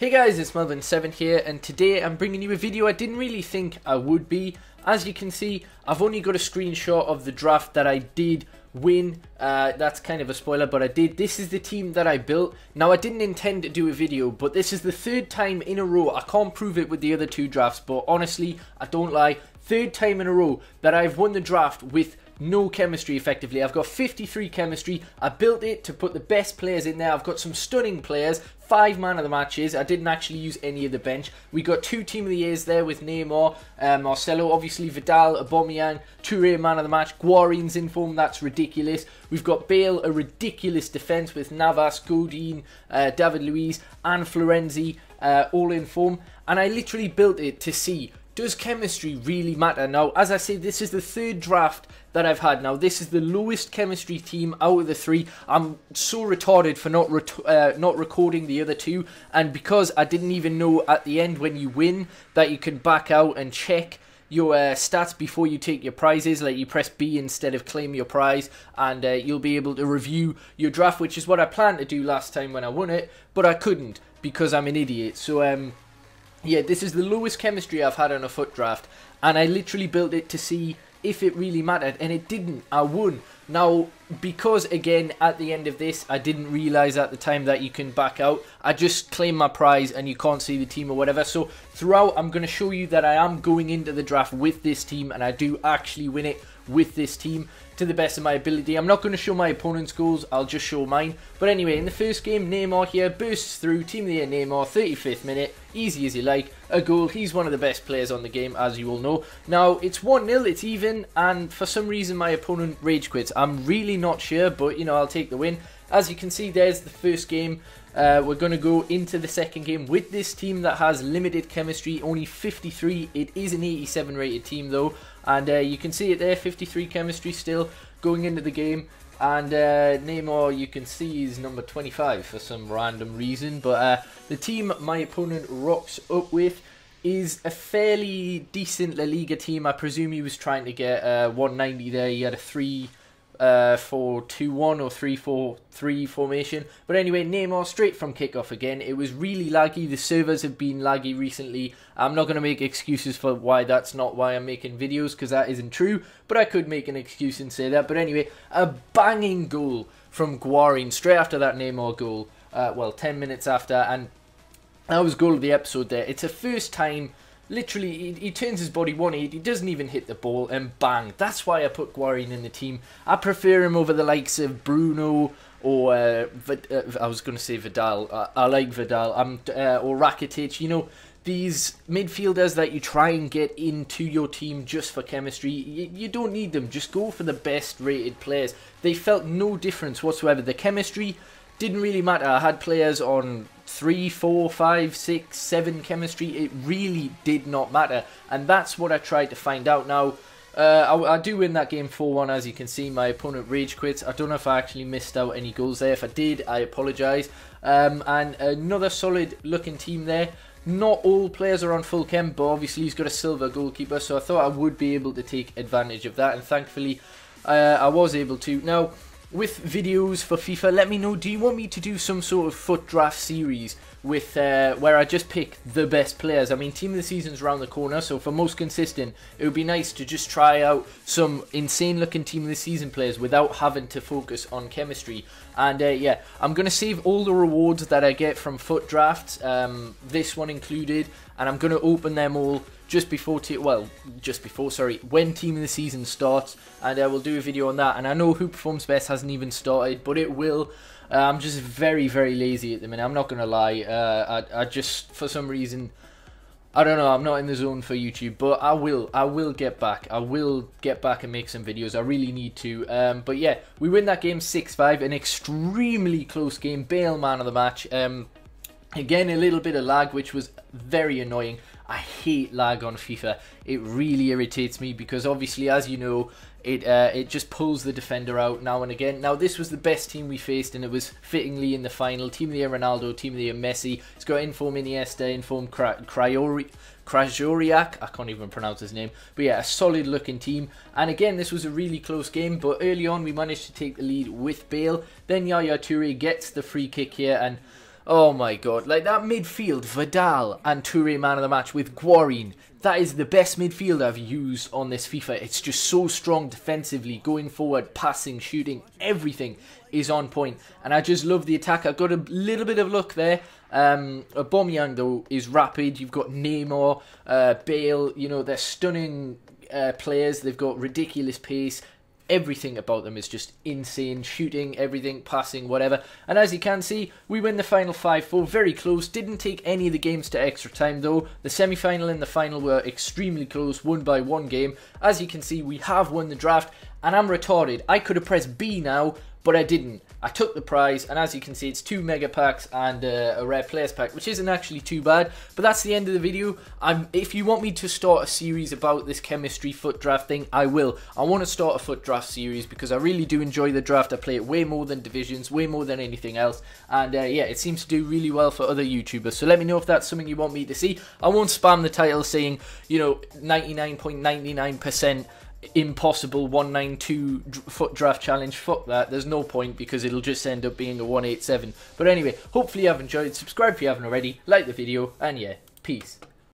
Hey guys, it's Melvin S7ven here, and today I'm bringing you a video I didn't really think I would be. As you can see, I've only got a screenshot of the draft that I did win. Uh, that's kind of a spoiler, but I did. This is the team that I built. Now, I didn't intend to do a video, but this is the third time in a row. I can't prove it with the other two drafts, but honestly, I don't lie. Third time in a row that I've won the draft with no chemistry effectively. I've got 53 chemistry. I built it to put the best players in there. I've got some stunning players. Five man of the matches. I didn't actually use any of the bench. We got two team of the years there with Neymar, uh, Marcelo, obviously Vidal, Aubameyang, Toure man of the match. Guarin's in form. That's ridiculous. We've got Bale, a ridiculous defence with Navas, Godin, uh, David Luiz, and Florenzi uh, all in form. And I literally built it to see does chemistry really matter? Now, as I say, this is the third draft that I've had. Now, this is the lowest chemistry team out of the three. I'm so retarded for not uh, not recording the other two, and because I didn't even know at the end when you win that you can back out and check your uh, stats before you take your prizes. Like you press B instead of claim your prize, and uh, you'll be able to review your draft, which is what I planned to do last time when I won it, but I couldn't because I'm an idiot. So um, yeah, this is the lowest chemistry I've had on a FUT draft, and I literally built it to see if it really mattered, and it didn't. I won. Now, because again, at the end of this, I didn't realise at the time that you can back out, I just claim my prize and you can't see the team or whatever. So, throughout, I'm going to show you that I am going into the draft with this team, and I do actually win it with this team to the best of my ability. I'm not going to show my opponent's goals, I'll just show mine. But anyway, in the first game, Neymar here bursts through, Team of the Year Neymar, 35th minute, easy as you like, a goal. He's one of the best players on the game, as you all know. Now, it's 1-0, it's even, and for some reason my opponent rage quits. I'm really not sure, but, you know, I'll take the win. As you can see, there's the first game. Uh, we're going to go into the second game with this team that has limited chemistry, only 53. It is an 87 rated team though, and uh, you can see it there, 53 chemistry still going into the game. And uh, Neymar, you can see, is number 25 for some random reason. But uh, the team my opponent rocks up with is a fairly decent La Liga team. I presume he was trying to get uh, 190 there. He had a 3 uh, 4 2 1 or 3 4 3 formation. But anyway, Neymar straight from kickoff again. It was really laggy. The servers have been laggy recently. I'm not going to make excuses for why that's not why I'm making videos because that isn't true. But I could make an excuse and say that. But anyway, a banging goal from Guarin straight after that Neymar goal. Uh, well, 10 minutes after. And that was goal of the episode there. It's a first time literally, he, he, turns his body 180, he doesn't even hit the ball, and bang. That's why I put Guarin in the team. I prefer him over the likes of Bruno or uh, uh, I was going to say Vidal. I, I like Vidal. I'm uh, or Rakitic. You know these midfielders that you try and get into your team just for chemistry. You, you don't need them. Just go for the best rated players. They felt no difference whatsoever. The chemistry didn't really matter. I had players on three, four, five, six, seven chemistry. It really did not matter, and that's what I tried to find out. Now, uh, I, I, do win that game 4-1, as you can see. My opponent rage quits. I don't know if I actually missed out any goals there. If I did, I apologise. Um, and another solid looking team there. Not all players are on full chem, but obviously he's got a silver goalkeeper, so I thought I would be able to take advantage of that, and thankfully uh, I was able to. Now, with videos for FIFA, let me know, do you want me to do some sort of FUT draft series with uh, where I just pick the best players? I mean, Team of the Season's around the corner, so for most consistent, it would be nice to just try out some insane looking Team of the Season players without having to focus on chemistry. And uh, yeah, I'm to save all the rewards that I get from FUT drafts, um, this one included, and I'm to open them all just before, well, just before, sorry, when Team of the Season starts, and uh, we'll do a video on that. And I know Who Performs Best hasn't even started, but it will. Uh, I'm just very, very lazy at the minute. I'm not going to lie. Uh, I, I just, for some reason, I don't know. I'm not in the zone for YouTube, but I will. I will get back. I will get back and make some videos. I really need to. Um, but yeah, we win that game 6-5. An extremely close game. Bale man of the match. Um, again, a little bit of lag, which was very annoying. I hate lag on FIFA. It really irritates me because obviously, as you know, it uh, it just pulls the defender out now and again. Now this was the best team we faced, and it was fittingly in the final. Team of the year Ronaldo, team of the year Messi. It's got inform Iniesta, inform Cryori. Krajoriak, I can't even pronounce his name, but yeah, a solid looking team. And again, this was a really close game, but early on we managed to take the lead with Bale. Then Yaya Toure gets the free kick here, and Oh my god, like that midfield, Vidal and Toure man of the match with Guarin. That is the best midfield I've used on this FIFA. It's just so strong defensively, going forward, passing, shooting, everything is on point. And I just love the attack. I've got a little bit of luck there. Um, Aubameyang, though, is rapid. You've got Neymar, uh, Bale, you know, they're stunning uh, players. They've got ridiculous pace everything about them is just insane. Shooting, everything, passing, whatever. And as you can see, we win the final 5-4. Very close. Didn't take any of the games to extra time though. The semi-final and the final were extremely close, won by one game. As you can see, we have won the draft. And I'm retarded. I could have pressed B now, but I didn't. I took the prize, and as you can see, it's two mega packs and uh, a rare players pack, which isn't actually too bad. But that's the end of the video. I'm, if you want me to start a series about this chemistry FUT draft thing, I will. I want to start a FUT draft series because I really do enjoy the draft. I play it way more than divisions, way more than anything else, and uh, yeah, it seems to do really well for other YouTubers. So let me know if that's something you want me to see. I won't spam the title saying you know 99.99% impossible 192 FUT draft challenge. Fuck that. There's no point because it'll just end up being a 187 but anyway hopefully you have enjoyed. Subscribe if you haven't already. Like the video. And yeah peace